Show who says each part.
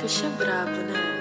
Speaker 1: Marrakech é brabo, né?